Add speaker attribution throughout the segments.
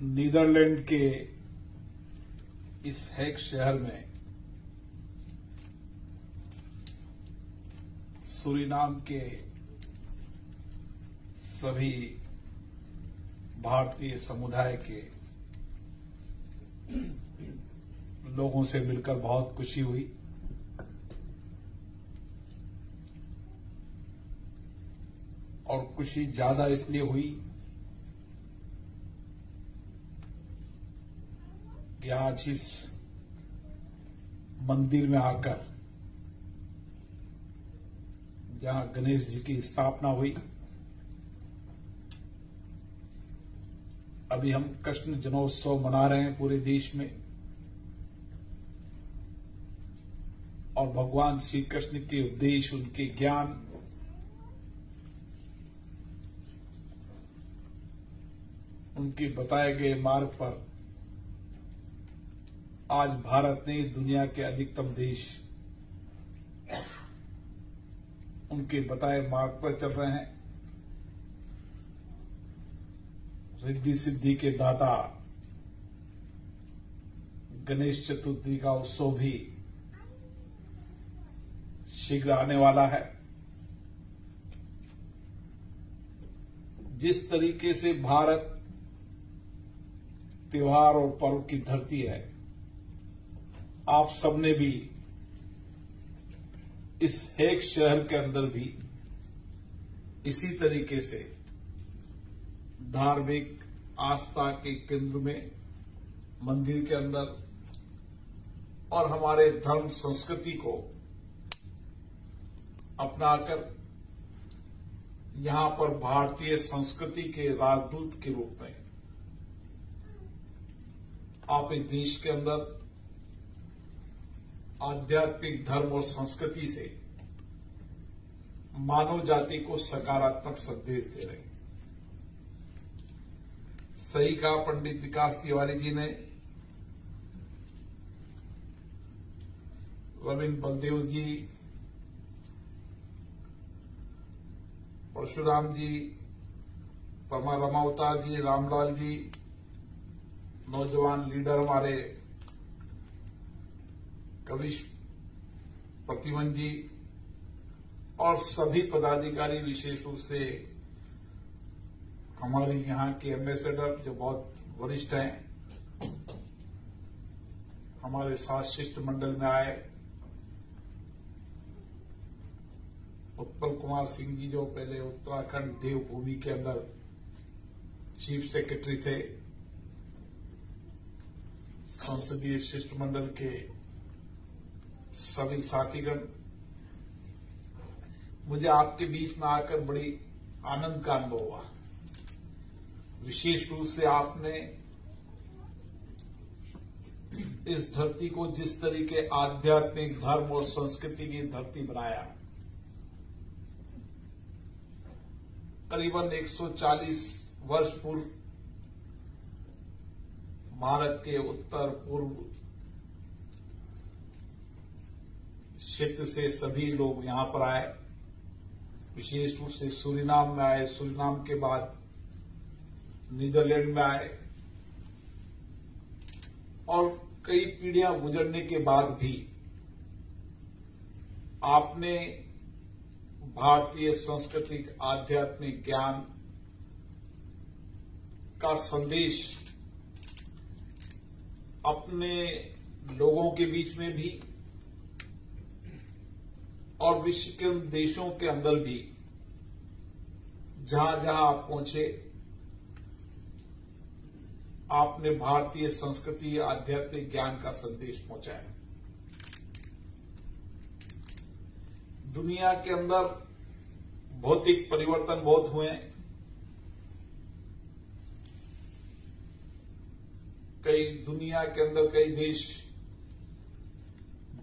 Speaker 1: Netherlands के इस hack शहर में सुरीनाम के सभी भारतीय समुदाय के लोगों से मिलकर बहुत खुशी हुई। और खुशी ज़्यादा इसलिए हुई कि आज इस मंदिर में आकर जहाँ गणेश जी की स्थापना हुई, अभी हम कृष्ण जनोत्सव मना रहे हैं पूरे देश में। और भगवान श्री कृष्ण के उपदेश, उनके ज्ञान, उनके बताए गए मार्ग पर आज भारत ने दुनिया के अधिकतम देश। उनके बताए मार्ग पर चल रहे हैं। रिद्धि सिद्धि के दाता, गणेश चतुर्थी का उत्सव भी शीघ्र आने वाला है। जिस तरीके से भारत त्योहार और पर्व की धरती है आप सबने भी इस हेक शहर के अंदर भी इसी तरीके से धार्मिक आस्था के केंद्र में, मंदिर के अंदर और हमारे धर्म संस्कृति को अपनाकर यहाँ पर भारतीय संस्कृति के राजदूत के रूप में आप इस देश के अंदर आध्यात्मिक धर्म और संस्कृति से मानव जाति को सकारात्मक संदेश दे रहे सही कहा पंडित विकास तिवारी जी ने। रविंद्र बलदेव जी, परशुराम जी, परमा रमावतार जी, रामलाल जी, नौजवान लीडर हमारे कविश प्रतिमन जी और सभी पदाधिकारी विशेष रूप से हमारे यहाँ के एम्बेसडर जो बहुत वरिष्ठ हैं, हमारे साथ शिष्ट मंडल में आए। उत्पल कुमार सिंह जी जो पहले उत्तराखंड देवभूमि के अंदर चीफ सेक्रेटरी थे, संसदीय शिष्टमंडल के सभी साथीगण, मुझे आपके बीच में आकर बड़ी आनंद का अनुभव हुआ। विशेष रूप से आपने इस धरती को जिस तरीके आध्यात्मिक धर्म और संस्कृति की धरती बनाया, करीबन 140 वर्ष पूर्व, भारत के उत्तर पूर्व क्षेत्र से सभी लोग यहाँ पर आए। विशेष रूप से सुरीनाम में आए। सुरीनाम के बाद नीदरलैंड में आए। और कई पीढ़ियाँ गुजरने के बाद भी आपने भारतीय सांस्कृतिक आध्यात्मिक ज्ञान का संदेश अपने लोगों के बीच में भी और विश्व के उन देशों के अंदर भी, जहाँ जहाँ आप पहुँचे, आपने भारतीय संस्कृति आध्यात्मिक ज्ञान का संदेश पहुँचाया दुनिया के अंदर भौतिक परिवर्तन बहुत हुए कई दुनिया के अंदर कई देश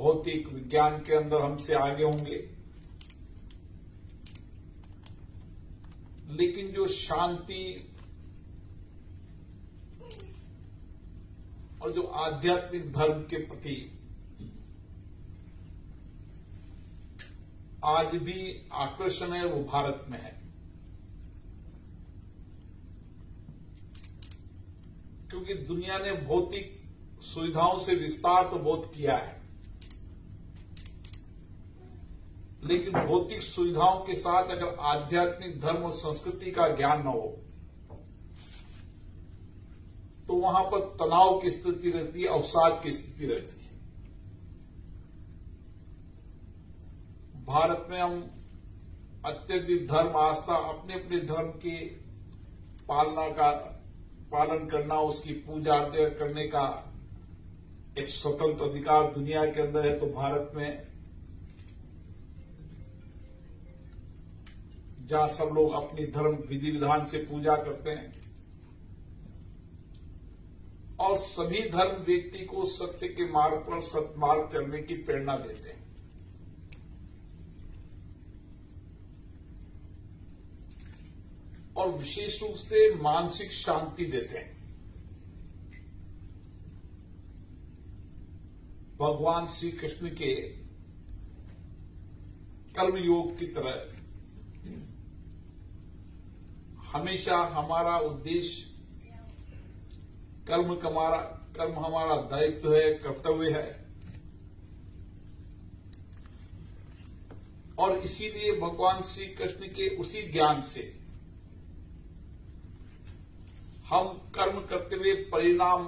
Speaker 1: भौतिक विज्ञान के अंदर हमसे आगे होंगे। लेकिन जो शांति और जो आध्यात्मिक धर्म के प्रति आज भी आकर्षण है, वो भारत में है। क्योंकि दुनिया ने भौतिक सुविधाओं से विस्तार तो बहुत किया है। लेकिन भौतिक सुविधाओं के साथ अगर आध्यात्मिक धर्म और संस्कृति का ज्ञान न हो तो वहाँ पर तनाव की स्थिति रहती है, अवसाद की स्थिति रहती है। भारत में हम अत्यधिक धर्म आस्था अपने अपने धर्म की पालना का, पालन करना, उसकी पूजा अर्चना करने का एक स्वतंत्र अधिकार दुनिया के अंदर है तो भारत में जहाँ सब लोग अपनी धर्म विधि विधान से पूजा करते हैं। और सभी धर्म व्यक्ति को सत्य के मार्ग पर सत्मार्ग चलने की प्रेरणा देते हैं। और विशेष रूप से मानसिक शांति देते हैं। भगवान श्री कृष्ण के कर्मयोग की तरह हमेशा हमारा उद्देश्य कर्म कमारा, कर्म हमारा दायित्व है, कर्तव्य है। और इसीलिए भगवान श्री कृष्ण के उसी ज्ञान से हम कर्म करते हुए परिणाम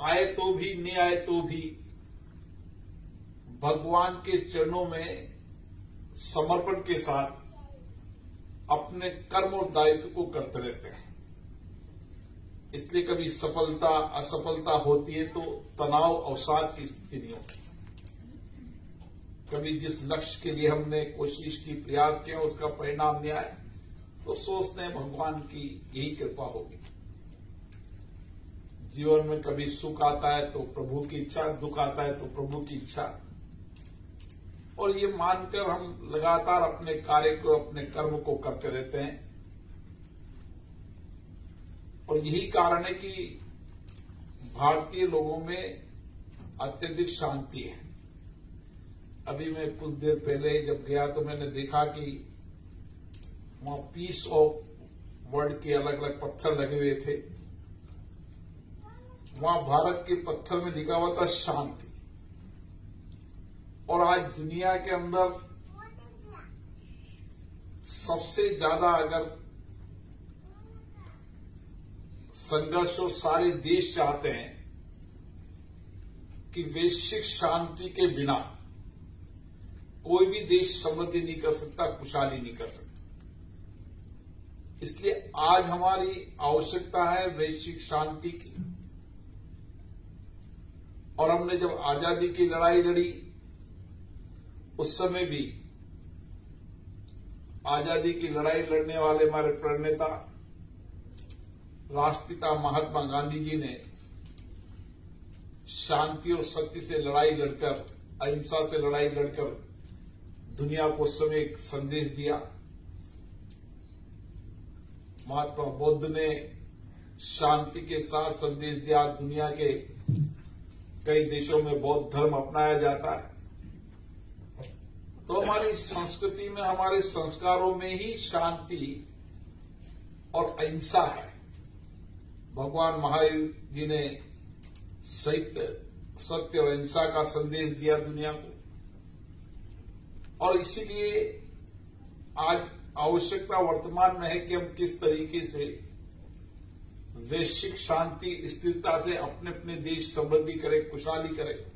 Speaker 1: आए तो भी, नहीं आए तो भी भगवान के चरणों में समर्पण के साथ अपने कर्म और दायित्व को करते रहते हैं। इसलिए कभी सफलता, असफलता होती है तो तनाव, अवसाद की स्थिति नहीं होती। कभी जिस लक्ष्य के लिए हमने कोशिश की, प्रयास किया, उसका परिणाम नहीं आया तो सोचते हैं भगवान की यही कृपा होगी। जीवन में कभी सुख आता है तो प्रभु की इच्छा, दुख आता है तो प्रभु की इच्छा। और ये मानकर हम लगातार अपने कार्य को, अपने कर्म को करते रहते हैं। और यही कारण है कि भारतीय लोगों में अत्यधिक शांति है। अभी मैं कुछ देर पहले जब गया तो मैंने देखा कि वहाँ पीस ऑफ़ वर्ल्ड के अलग अलग पत्थर लगे हुए थे। वहाँ भारत के पत्थर में लिखा हुआ था शांति। और आज दुनिया के अंदर सबसे ज़्यादा अगर संघर्ष और सारे देश चाहते हैं कि वैश्विक शांति के बिना कोई भी देश समृद्धि नहीं कर सकता, खुशहाली नहीं कर सकता। इसलिए आज हमारी आवश्यकता है वैश्विक शांति की। और हमने जब आज़ादी की लड़ाई लड़ी उस समय भी आज़ादी की लड़ाई लड़ने वाले हमारे प्रणेता, राष्ट्रपिता महात्मा गांधी जी ने शांति और सत्य से लड़ाई लड़कर, अहिंसा से लड़ाई लड़कर दुनिया को उस समय एक संदेश दिया। महात्मा बुद्ध ने शांति के साथ संदेश दिया, दुनिया के कई देशों में बौद्ध धर्म अपनाया जाता है। तो हमारी संस्कृति में, हमारे संस्कारों में ही शांति और अहिंसा है। भगवान महावीर जी ने सत्य सत्य और अहिंसा का संदेश दिया दुनिया को। और इसीलिए आज आवश्यकता वर्तमान में है कि हम किस तरीके से वैश्विक शांति, स्थिरता से अपने अपने देश समृद्धि करें, खुशहाली करें।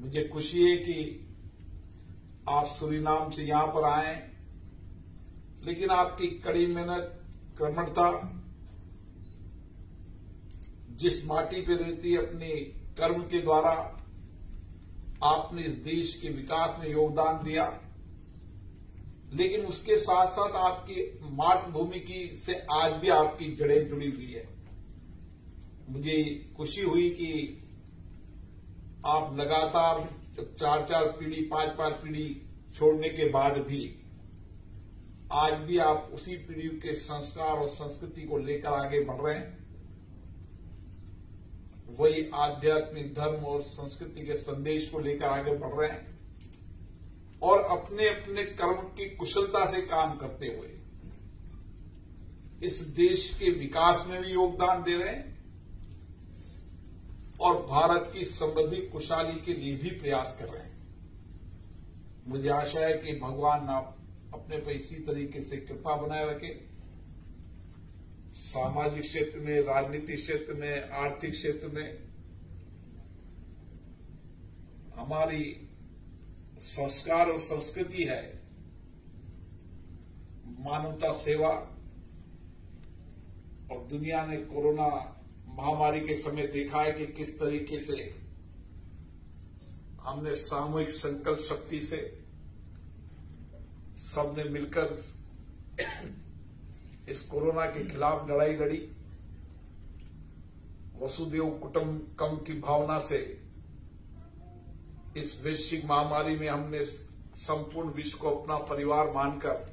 Speaker 1: मुझे खुशी है कि आप सुरीनाम से यहाँ पर आए, लेकिन आपकी कड़ी मेहनत कर्मठता जिस माटी पे रहती है अपने कर्म के द्वारा, आपने इस देश के विकास में योगदान दिया। लेकिन उसके साथ साथ आपकी मातृभूमि की से आज भी आपकी जड़ें जुड़ी हुई है। मुझे खुशी हुई कि आप लगातार चार चार पीढ़ी पाँच पाँच पीढ़ी छोड़ने के बाद भी आज भी आप उसी पीढ़ी के संस्कार और संस्कृति को लेकर आगे बढ़ रहे हैं। वही आध्यात्मिक धर्म और संस्कृति के संदेश को लेकर आगे बढ़ रहे हैं और अपने अपने कर्म की कुशलता से काम करते हुए इस देश के विकास में भी योगदान दे रहे हैं। और भारत की समृद्धि, खुशहाली के लिए भी प्रयास कर रहे हैं। मुझे आशा है कि भगवान आप अपने पर इसी तरीके से कृपा बनाए रखे। सामाजिक क्षेत्र में राजनीतिक क्षेत्र में, आर्थिक क्षेत्र में, हमारी संस्कार और संस्कृति है। मानवता सेवा और दुनिया ने कोरोना महामारी के समय देखा है कि किस तरीके से हमने सामूहिक संकल्प शक्ति से सबने मिलकर इस कोरोना के खिलाफ लड़ाई लड़ी। वसुदेव कुटुंबकम की भावना से इस वैश्विक महामारी में हमने संपूर्ण विश्व को अपना परिवार मानकर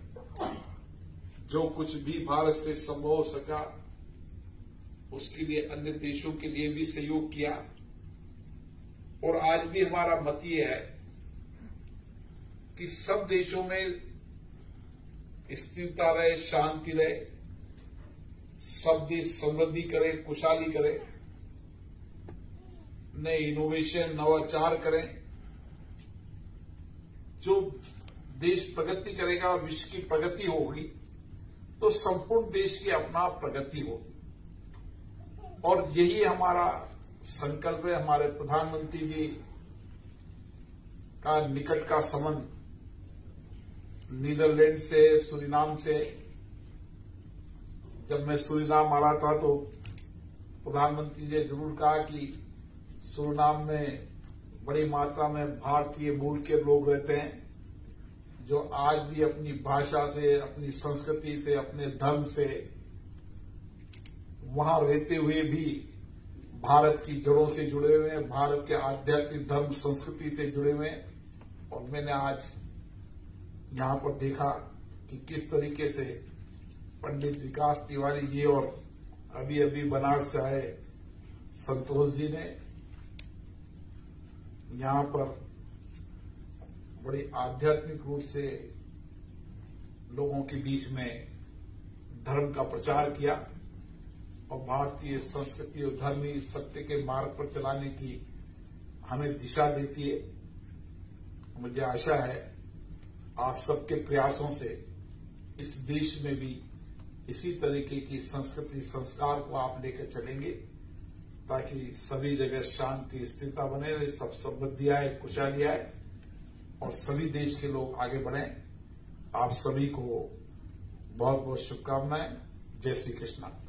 Speaker 1: जो कुछ भी भारत से संभव हो सका उसके लिए अन्य देशों के लिए भी सहयोग किया। और आज भी हमारा मत ये है कि सब देशों में स्थिरता रहे, शांति रहे, सब देश समृद्धि करे, खुशहाली करे, नए इनोवेशन नवाचार करें, जो देश प्रगति करेगा, विश्व की प्रगति होगी तो संपूर्ण देश की अपना प्रगति होगी। और यही हमारा संकल्प है, हमारे प्रधानमंत्री जी का निकट का संबंध नीदरलैंड से, सुरीनाम से। जब मैं सुरीनाम आ रहा था तो प्रधानमंत्री जी ज़रूर कहा कि सुरीनाम में बड़ी मात्रा में भारतीय मूल के लोग रहते हैं, जो आज भी अपनी भाषा से, अपनी संस्कृति से, अपने धर्म से वहाँ रहते हुए भी भारत की जड़ों से जुड़े हुए हैं, भारत के आध्यात्मिक धर्म, संस्कृति से जुड़े हुए हैं। और मैंने आज यहाँ पर देखा कि किस तरीके से पंडित विकास तिवारी जी और अभी अभी बनारस से आए संतोष जी ने यहाँ पर बड़ी आध्यात्मिक रूप से लोगों के बीच में धर्म का प्रचार किया। और भारतीय संस्कृति और धर्मी सत्य के मार्ग पर चलाने की हमें दिशा देती है। मुझे आशा है आप सबके प्रयासों से इस देश में भी इसी तरीके की संस्कृति, संस्कार को आप लेकर चलेंगे, ताकि सभी जगह शांति, स्थिरता बने रहे, सब समृद्धि आए, खुशहाली आए, और सभी देश के लोग आगे बढ़े। आप सभी को बहुत बहुत शुभकामनाएँ। जय श्री कृष्णा।